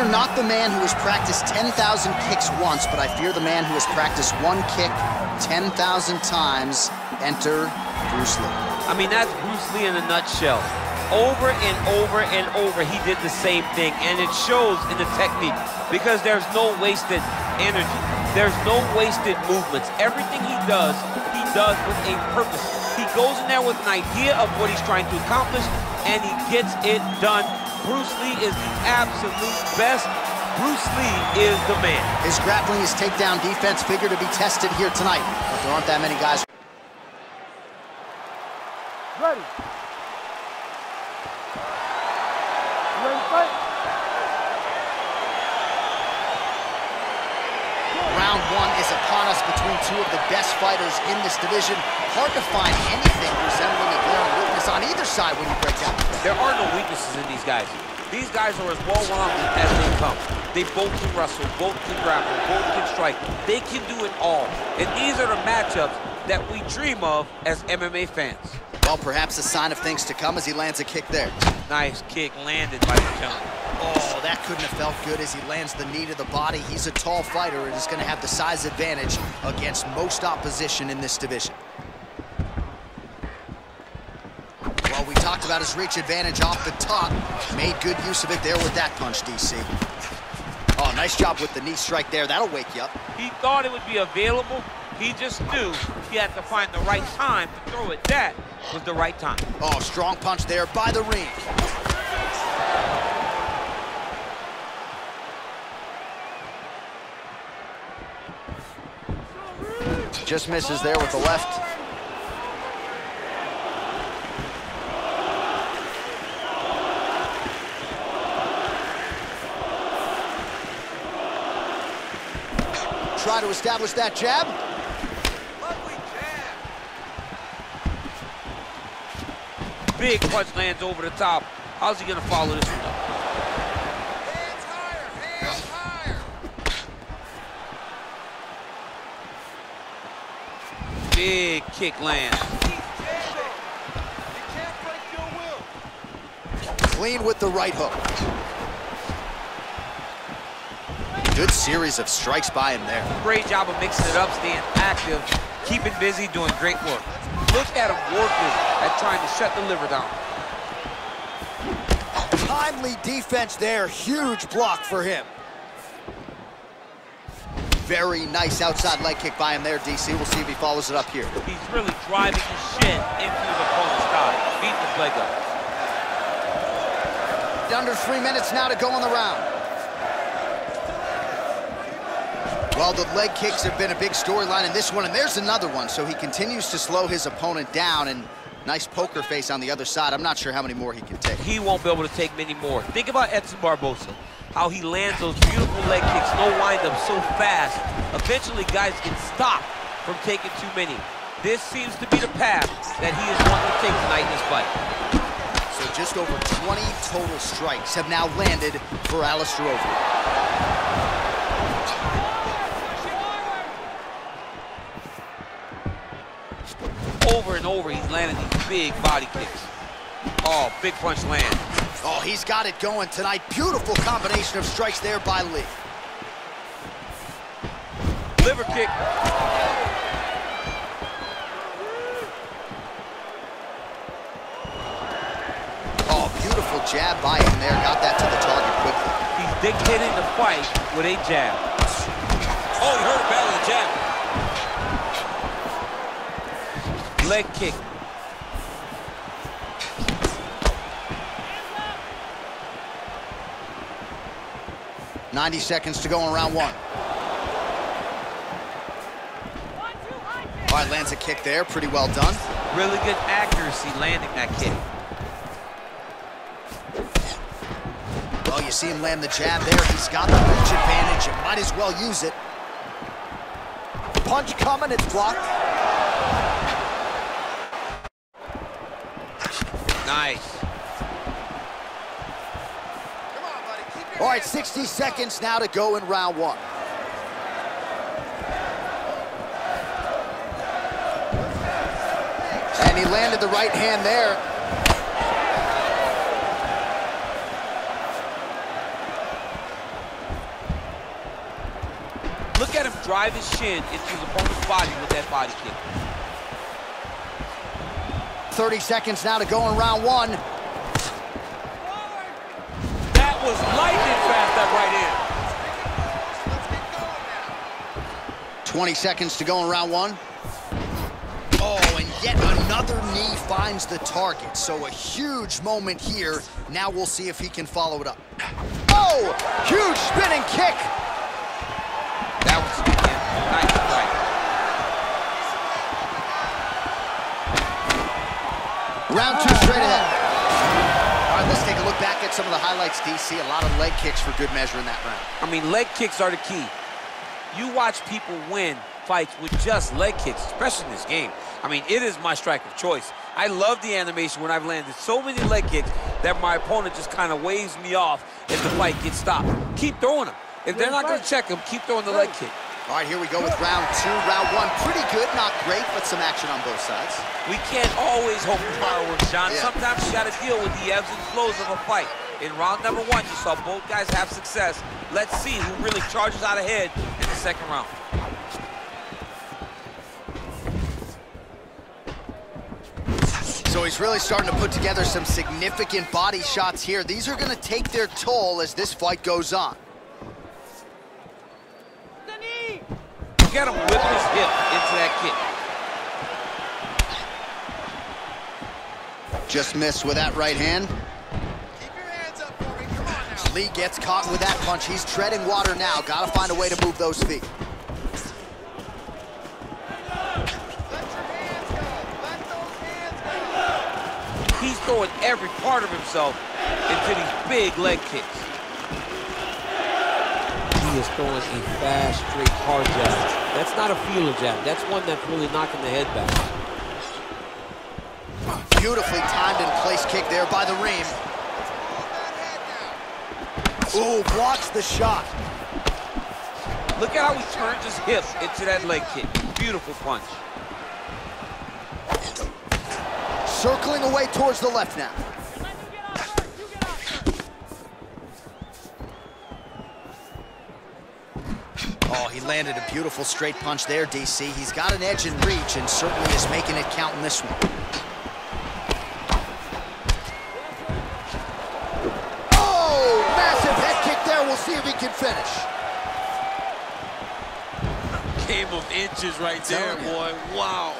Fear not the man who has practiced 10,000 kicks once, but I fear the man who has practiced one kick 10,000 times. Enter Bruce Lee. I mean, that's Bruce Lee in a nutshell. Over and over and over, he did the same thing, and it shows in the technique because there's no wasted energy. There's no wasted movements. Everything he does, he does with a purpose. He goes in there with an idea of what he's trying to accomplish, and he gets it done. Bruce Lee is the absolute best. Bruce Lee is the man. His grappling, his takedown defense figure to be tested here tonight, but there aren't that many guys. Ready. Ready, fight. Round one is upon us between two of the best fighters in this division. Hard to find anything resembling a glaring weakness on either side when you break down. There are no weaknesses in these guys. These guys are as well-rounded as they come. They both can wrestle, both can grapple, both can strike. They can do it all. And these are the matchups that we dream of as MMA fans. Well, perhaps a sign of things to come as he lands a kick there. Nice kick landed by the jump. Oh, that couldn't have felt good as he lands the knee to the body. He's a tall fighter and is going to have the size advantage against most opposition in this division. Well, we talked about his reach advantage off the top. Made good use of it there with that punch, DC. Oh, nice job with the knee strike there. That'll wake you up. He thought it would be available. He just knew he had to find the right time to throw it. That was the right time. Oh, strong punch there by the Reem. Just misses there with the left. Try to establish that jab. Big punch lands over the top. How's he gonna follow this one up? Hands higher, hands higher. Big kick lands. You can't break your will. Clean with the right hook. Good series of strikes by him there. Great job of mixing it up, staying active, keeping busy, doing great work. Look at him working at trying to shut the liver down. Timely defense there. Huge block for him. Very nice outside leg kick by him there, DC. We'll see if he follows it up here. He's really driving his shin into the opponent's thigh, beating his leg up. Under three minutes now to go in the round. Well, the leg kicks have been a big storyline in this one, and there's another one. So he continues to slow his opponent down, and nice poker face on the other side. I'm not sure how many more he can take. He won't be able to take many more. Think about Edson Barboza, how he lands those beautiful leg kicks, no windup, so fast. Eventually, guys get stopped from taking too many. This seems to be the path that he is wanting to take tonight in this fight. So just over 20 total strikes have now landed for Alistair Overeem. Over and over, he's landing these big body kicks. Oh, big punch land. Oh, he's got it going tonight. Beautiful combination of strikes there by Lee. Liver kick. Oh, beautiful jab by him there. Got that to the target quickly. He's dictating the fight with a jab. Oh, he hurt belly Leg kick. Ninety seconds to go in round one. All right, lands a kick there. Pretty well done. Really good accuracy landing that kick. Well, you see him land the jab there. He's got the reach advantage and might as well use it. Punch coming, it's blocked. Nice. On, All right, 60 seconds now to go in round one. And he landed the right hand there. Look at him drive his shin into his opponent's body with that body kick. 30 seconds now to go in round one. That was lightning fast, that right hand. Let's get going now. 20 seconds to go in round one. Oh, and yet another knee finds the target. So a huge moment here. Now we'll see if he can follow it up. Oh, huge spinning kick. That was again, nice right. Round two straight ahead. All right, let's take a look back at some of the highlights, DC. A lot of leg kicks for good measure in that round. I mean, leg kicks are the key. You watch people win fights with just leg kicks, especially in this game. I mean, it is my strike of choice. I love the animation when I've landed so many leg kicks that my opponent just kind of waves me off if the fight gets stopped. Keep throwing them. If they're not going to check them, keep throwing the leg kick. All right, here we go with round two. Round one, pretty good, not great, but some action on both sides. We can't always hope for fireworks, John. Yeah. Sometimes you got to deal with the ebbs and flows of a fight. In round number one, you saw both guys have success. Let's see who really charges out ahead in the second round. So he's really starting to put together some significant body shots here. These are going to take their toll as this fight goes on. You got him whip his hip into that kick. Just missed with that right hand. Keep your hands up for me. Come on now. Lee gets caught with that punch. He's treading water now. Got to find a way to move those feet. Let your hands go. Let those hands go. He's throwing every part of himself into these big leg kicks. He is throwing a fast, straight, hard jab. That's not a feeler jab. That's one that's really knocking the head back. Beautifully timed and placed kick there by the Reem. Ooh, blocks the shot. Look at how he turns his hip into that leg kick. Beautiful punch. Circling away towards the left now. Oh, he landed a beautiful straight punch there, DC. He's got an edge in reach and certainly is making it count in this one. Oh, massive head kick there. We'll see if he can finish. Game of inches right there, boy. Wow.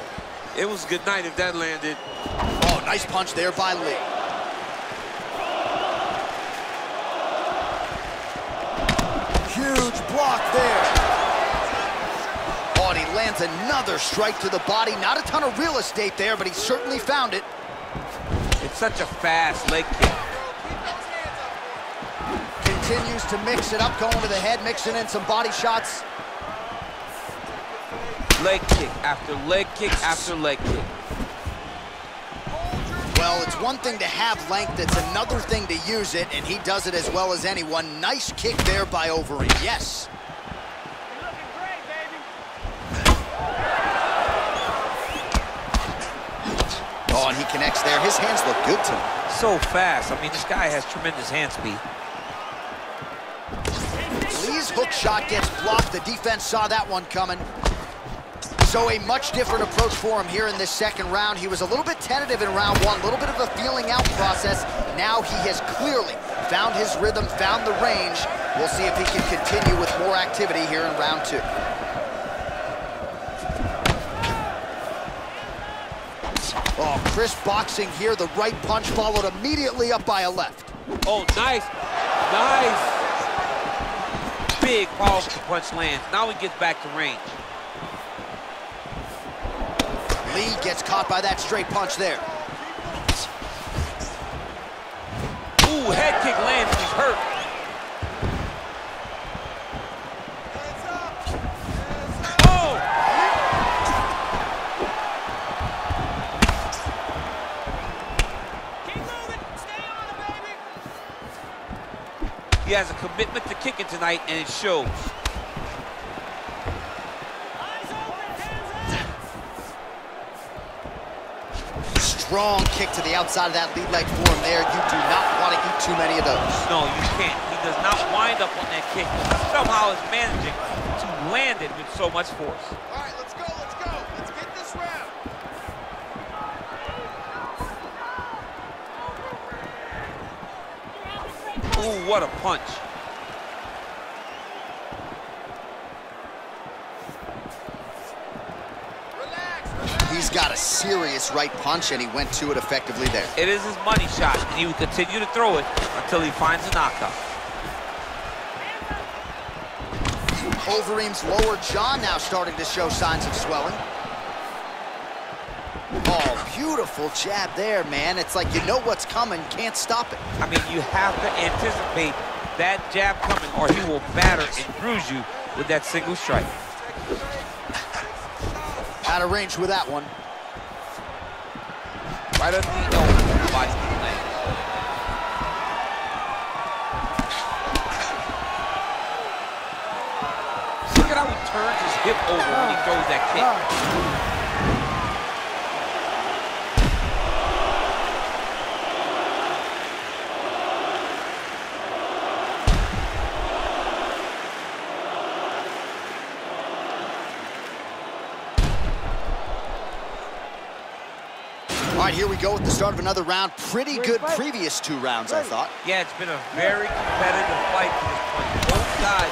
It was a good night if that landed. Oh, nice punch there by Lee. Huge block there. Lands another strike to the body. Not a ton of real estate there, but he certainly found it. It's such a fast leg kick. Continues to mix it up, going to the head, mixing in some body shots. Leg kick after leg kick after leg kick. Well, it's one thing to have length, it's another thing to use it, and he does it as well as anyone. Nice kick there by Overeem, yes. He connects there. His hands look good to him. So fast. I mean, this guy has tremendous hand speed. Lee's hook shot gets blocked. The defense saw that one coming. So a much different approach for him here in this second round. He was a little bit tentative in round one, a little bit of a feeling out process. Now he has clearly found his rhythm, found the range. We'll see if he can continue with more activity here in round two. Crisp boxing here. The right punch followed immediately up by a left. Oh, nice. Nice. Big, powerful punch lands. Now he gets back to range. Lee gets caught by that straight punch there. Ooh, head kick lands. He's hurt. He has a commitment to kicking tonight, and it shows. Strong kick to the outside of that lead leg for him there. You do not want to eat too many of those. No, you can't. He does not wind up on that kick. Somehow is managing to land it with so much force. All right, let's go, let's go. Let's get this round. Ooh, what a punch. He's got a serious right punch, and he went to it effectively there. It is his money shot, and he will continue to throw it until he finds a knockout. Overeem's lower jaw now starting to show signs of swelling. Beautiful jab there, man. It's like you know what's coming, can't stop it. I mean, you have to anticipate that jab coming, or he will batter and bruise you with that single strike. Out of range with that one. Right under the elbow, body. Look at how he turns his hip over when he throws that kick. Ah. All right, here we go with the start of another round. Pretty good previous two rounds, I thought. Yeah, it's been a very competitive fight to this point. Both guys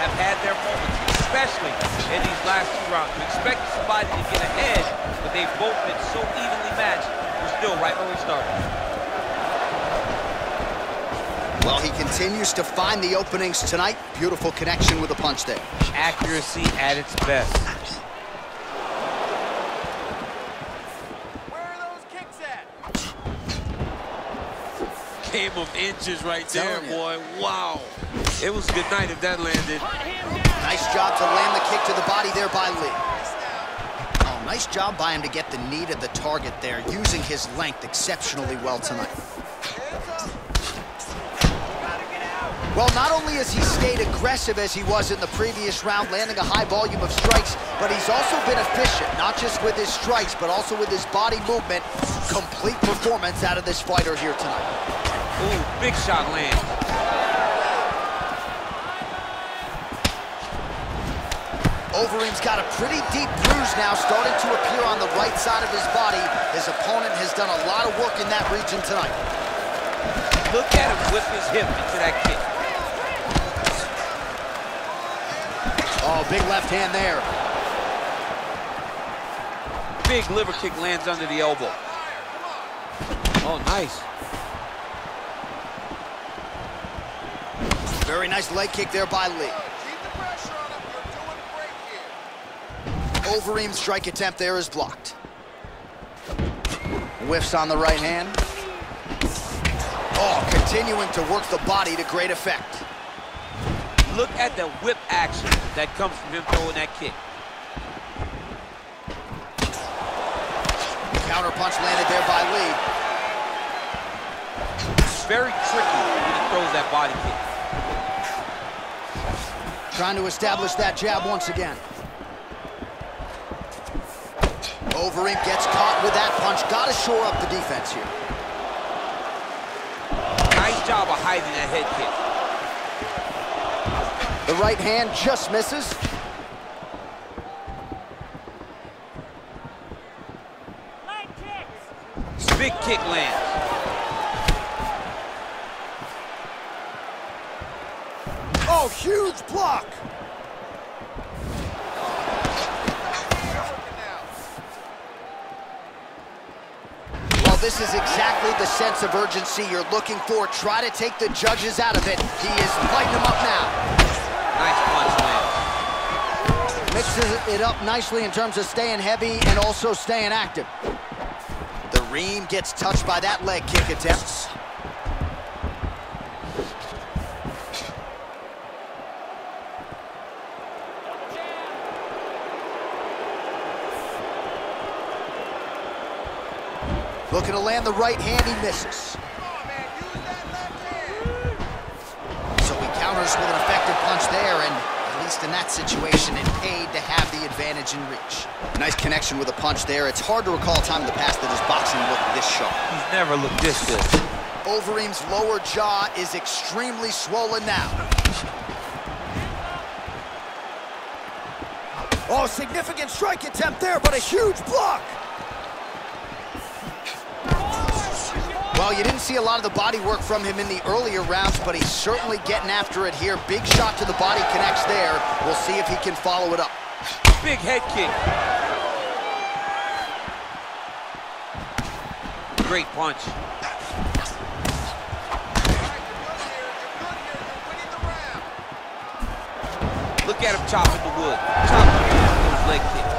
have had their moments, especially in these last two rounds. We expected somebody to get ahead, but they've both been so evenly matched. We're still right where we started. Well, he continues to find the openings tonight. Beautiful connection with a punch there. Accuracy at its best. Where are those kicks at? Game of inches right there, boy. Wow. It was a good night if that landed. Nice job to land the kick to the body there by Lee. Oh, nice job by him to get the knee to the target there, using his length exceptionally well tonight. Well, not only has he stayed aggressive as he was in the previous round, landing a high volume of strikes, but he's also been efficient, not just with his strikes, but also with his body movement. Complete performance out of this fighter here tonight. Ooh, big shot lands. Overeem's got a pretty deep bruise now starting to appear on the right side of his body. His opponent has done a lot of work in that region tonight. Look at him whip his hip into that kick. Oh, big left hand there. Big liver kick lands under the elbow. Oh, nice. Very nice leg kick there by Lee. Keep the pressure on him. You're doing great here. Overeem's strike attempt there is blocked. Whiffs on the right hand. Oh, continuing to work the body to great effect. Look at the whip action that comes from him throwing that kick. Counter punch landed there by Lee. Very tricky when he throws that body kick. Trying to establish that jab once again. Overeem gets caught with that punch. Got to shore up the defense here. Nice job of hiding that head kick. The right hand just misses. Big kick lands. Oh, huge block. Working. Well, this is exactly the sense of urgency you're looking for. Try to take the judges out of it. He is lighting them up now. Nice punch lands. Mixes it up nicely in terms of staying heavy and also staying active. The Reem gets touched by that leg kick attempt. Looking to land the right hand, he misses. Come on, man. Use that left hand. So he counters with an effective punch there, and at least in that situation, it paid to have the advantage in reach. Nice connection with a punch there. It's hard to recall a time in the past that his boxing looked this sharp. He's never looked this good. Overeem's lower jaw is extremely swollen now. Oh, significant strike attempt there, but a huge block. Well, you didn't see a lot of the body work from him in the earlier rounds, but he's certainly getting after it here. Big shot to the body connects there. We'll see if he can follow it up. Big head kick. Great punch. Look at him chopping the wood. Chopping the wood with his leg kick.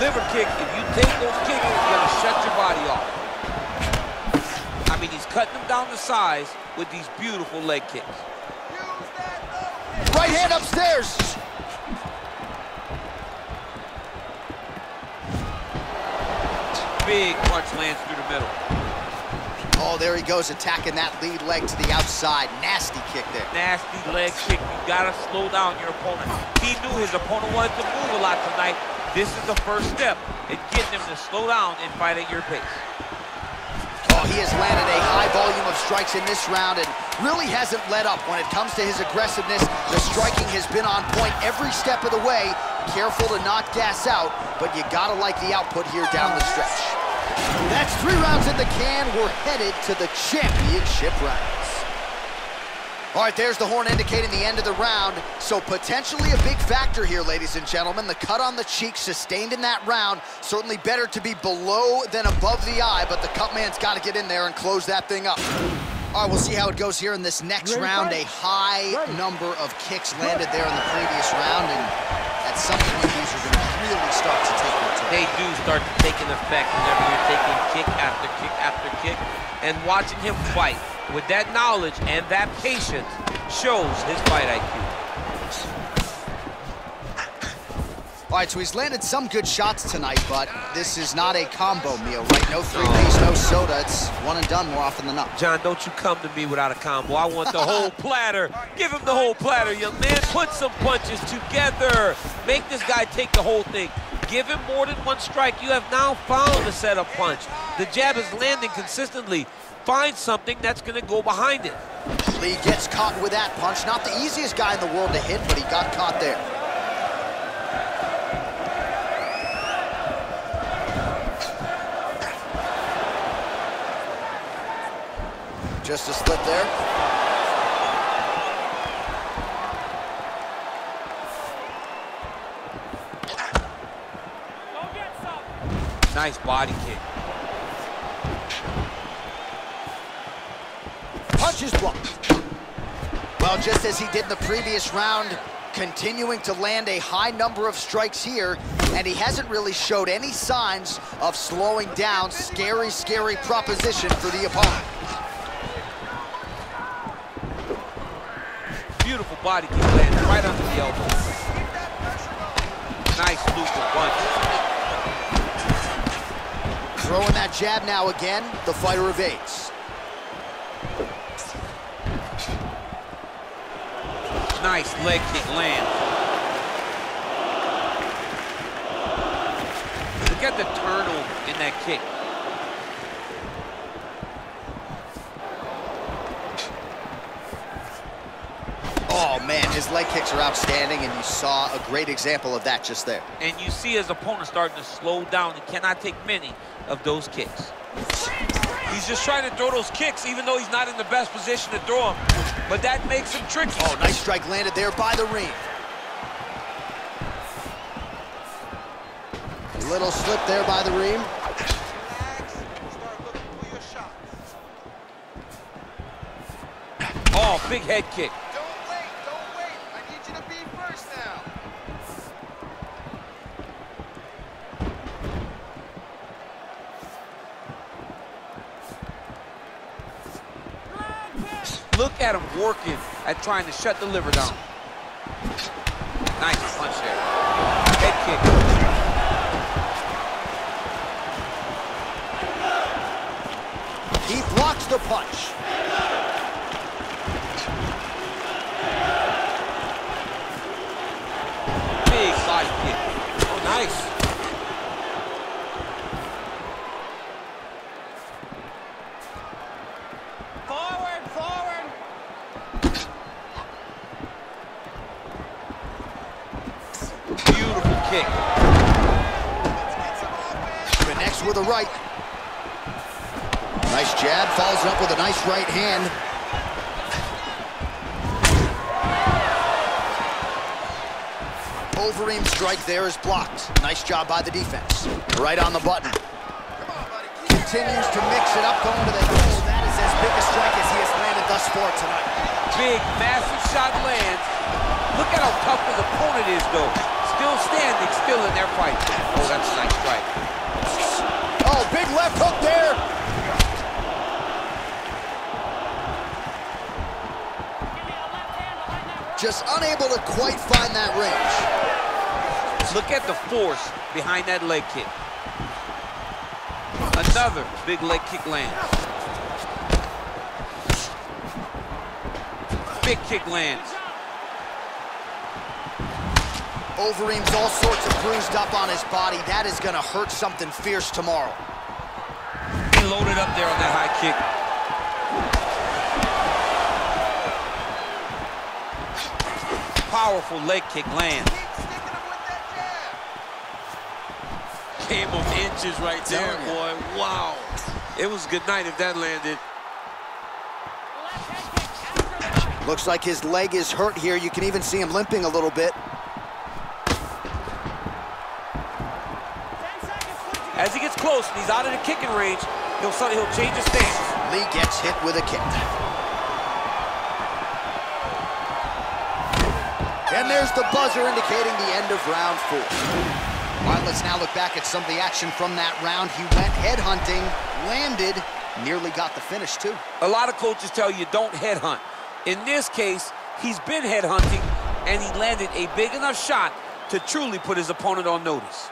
Liver kick, if you take those kicks, it's gonna shut your body off. I mean, he's cutting them down to size with these beautiful leg kicks. Use that low Right hand upstairs. Big punch lands through the middle. Oh, there he goes, attacking that lead leg to the outside. Nasty kick there. Nasty leg kick. You gotta slow down your opponent. He knew his opponent wanted to move a lot tonight. This is the first step in getting him to slow down and fight at your pace. Oh, he has landed a high volume of strikes in this round and really hasn't let up when it comes to his aggressiveness. The striking has been on point every step of the way. Careful to not gas out, but you gotta like the output here down the stretch. That's three rounds in the can. We're headed to the championship rounds. All right, there's the horn indicating the end of the round. So potentially a big factor here, ladies and gentlemen. The cut on the cheek sustained in that round. Certainly better to be below than above the eye, but the cut man's got to get in there and close that thing up. All right, we'll see how it goes here in this next Ready, round. fight? A high Ready. number of kicks landed there in the previous round, and at some point these are going to really start to take their toll. They do start to take an effect whenever you're taking kick after kick after kick. And watching him fight with that knowledge and that patience shows his fight IQ. All right, so he's landed some good shots tonight, but this is not a combo meal, right? No three-piece, no soda. It's one and done more often than not. John, don't you come to me without a combo. I want the whole platter. Give him the whole platter, young man. Put some punches together. Make this guy take the whole thing. Give him more than one strike. You have now found a set of punch. The jab is landing consistently. Find something that's going to go behind it. Lee gets caught with that punch. Not the easiest guy in the world to hit, but he got caught there. Just a slip there. Nice body kick. Punch is blocked. Well, just as he did in the previous round, continuing to land a high number of strikes here, and he hasn't really showed any signs of slowing down. Scary, scary proposition for the opponent. Beautiful body kick lands right under the elbow. Nice loop looping punch. Throwing that jab now again, the fighter evades. Nice leg kick lands. Look at the turnover in that kick. Oh man, his leg kicks are outstanding, and you saw a great example of that just there. And you see his opponent starting to slow down. He cannot take many of those kicks. He's just trying to throw those kicks, even though he's not in the best position to throw them. But that makes him tricky. Oh, nice strike landed there by the Reem. Little slip there by the Reem. Relax. Start looking for your shots. Oh, big head kick. Don't wait. Don't wait. I need you to be first now. Look at him working at trying to shut the liver down. Nice punch there. Head kick. He blocks the punch. Beautiful kick. Connects with a right. Nice jab, follows up with a nice right hand. Overeem strike there is blocked. Nice job by the defense. Right on the button. Continues to mix it up, going to the goal. That is as big a strike as he has landed thus far tonight. Big, massive shot lands. Look at how tough his opponent is, though. Still standing, still in their fight. Oh, that's a nice strike. Oh, big left hook there. Just unable to quite find that range. Look at the force behind that leg kick. Another big leg kick lands. Big kick lands. Overeem's all sorts of bruised up on his body. That is going to hurt something fierce tomorrow. He loaded up there on that high kick. Powerful leg kick lands. Keep sticking him with that jab. Came of inches right there, boy. Wow. It was a good night if that landed. Looks like his leg is hurt here. You can even see him limping a little bit. As he gets close and he's out of the kicking range, he'll, he'll change his stance. Lee gets hit with a kick. And there's the buzzer indicating the end of round four. All right, let's now look back at some of the action from that round. He went headhunting, landed, nearly got the finish too. A lot of coaches tell you don't headhunt. In this case, he's been headhunting and he landed a big enough shot to truly put his opponent on notice.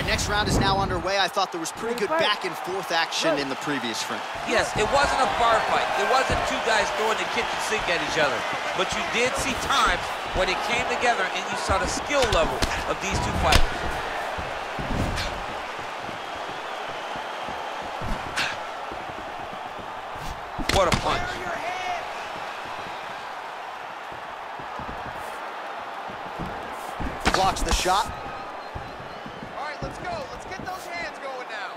Right, next round is now underway. I thought there was pretty good back and forth action in the previous frame. Yes, it wasn't a bar fight. It wasn't two guys throwing the kitchen sink at each other. But you did see times when it came together and you saw the skill level of these two fighters. What a punch. Clear your head. Blocks the shot. Let's go. Let's get those hands going now.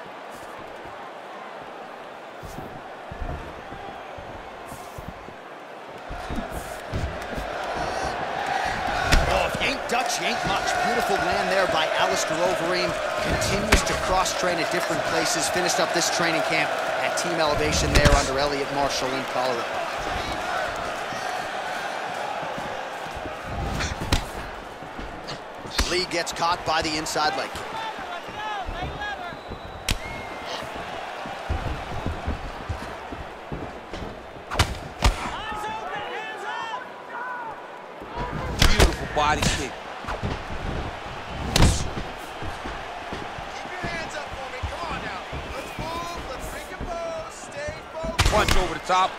Oh, if you ain't Dutch, you ain't much. Beautiful land there by Alistair Overeem. Continues to cross-train at different places. Finished up this training camp at Team Elevation there under Eliot Marshall in Colorado. Lee gets caught by the inside leg. Punch over the top.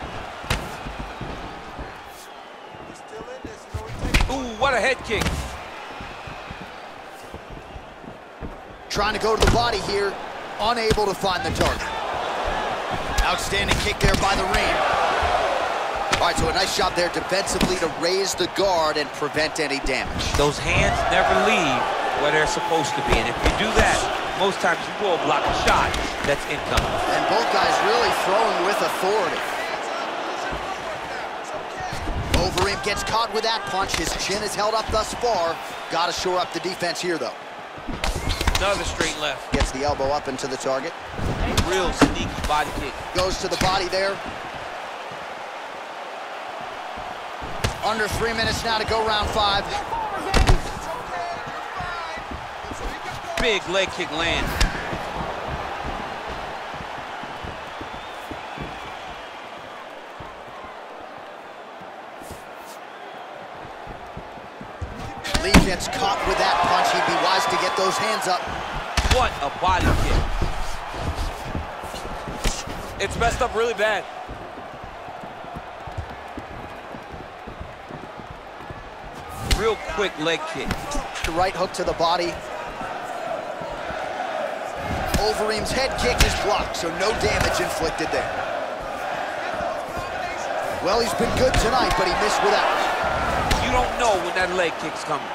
We're still in this. You know, we take Ooh, what a head kick. Trying to go to the body here, unable to find the target. Outstanding kick there by the Reem. All right, so a nice job there defensively to raise the guard and prevent any damage. Those hands never leave where they're supposed to be. And if you do that, most times you will block a shot that's incoming. And both guys really throwing with authority. hands up. Lose your footwork now. It's okay. Overeem gets caught with that punch. His chin is held up thus far. Got to shore up the defense here, though. Another straight left. Gets the elbow up into the target. Real sneaky body kick. Goes to the body there. Under three minutes now to go round five. It's okay. You're fine. Let's recompose. Big leg kick lands. Lee gets caught with that punch. He'd be wise to get those hands up. What a body kick. It's messed up really bad. Real quick leg kick. The right hook to the body. Overeem's head kick is blocked, so no damage inflicted there. Well, he's been good tonight, but he missed without. You don't know when that leg kick's coming.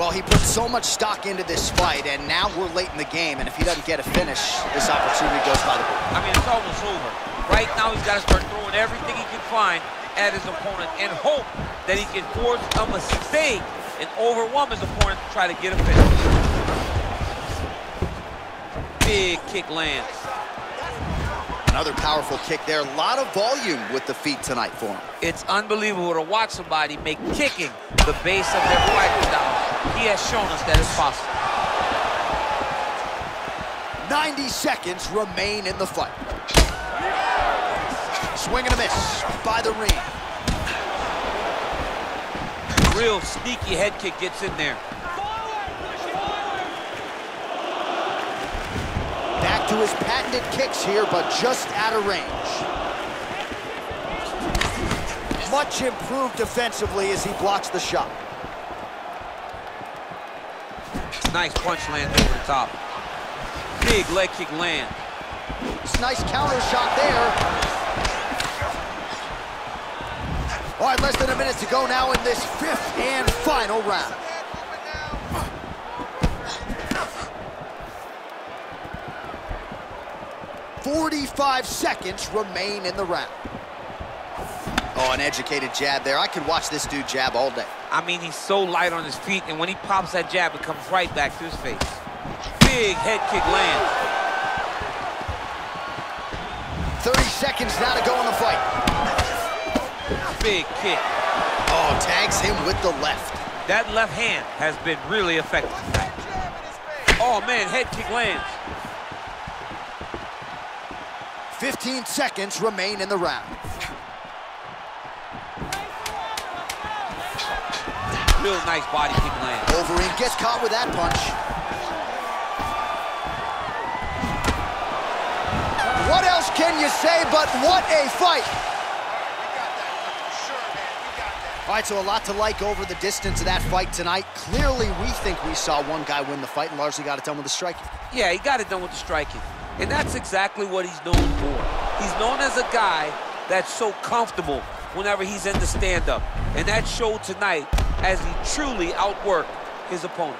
Well, he put so much stock into this fight, and now we're late in the game, and if he doesn't get a finish, this opportunity goes by the board. I mean, it's almost over. Right now, he's got to start throwing everything he can find at his opponent and hope that he can force a mistake and overwhelm his opponent to try to get a finish. Big kick lands. Another powerful kick there. A lot of volume with the feet tonight for him. It's unbelievable to watch somebody make kicking the base of their fighting style. He has shown us that it's possible. 90 seconds remain in the fight. Swing and a miss by the Reem. Real sneaky head kick gets in there. To his patented kicks here, but just out of range. Much improved defensively as he blocks the shot. Nice punch lands over the top. Big leg kick land. It's Nice counter shot there. All right, less than a minute to go now in this fifth and final round. 45 seconds remain in the round. Oh, an educated jab there. I could watch this dude jab all day. I mean, he's so light on his feet, and when he pops that jab, it comes right back to his face. Big head kick lands. 30 seconds now to go in the fight. Big kick. Oh, tags him with the left. That left hand has been really effective tonight. Jab in his face. Oh, man, head kick lands. 15 seconds remain in the round. Real nice body kick lands. Overeem gets caught with that punch. What else can you say but what a fight? We got that one for sure, man. We got that. All right, so a lot to like over the distance of that fight tonight. Clearly, we think we saw one guy win the fight and largely got it done with the striking. Yeah, he got it done with the striking. And that's exactly what he's known for. He's known as a guy that's so comfortable whenever he's in the stand-up. And that showed tonight as he truly outworked his opponent.